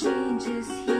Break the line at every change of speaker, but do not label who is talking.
changes here.